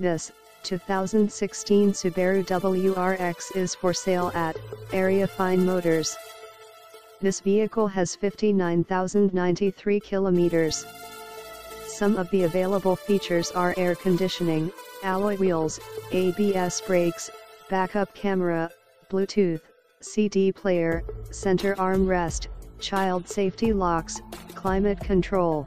This, 2016 Subaru WRX is for sale at Arya Fine Motors. This vehicle has 59,093 kilometers. Some of the available features are air conditioning, alloy wheels, ABS brakes, backup camera, Bluetooth, CD player, center armrest, child safety locks, climate control.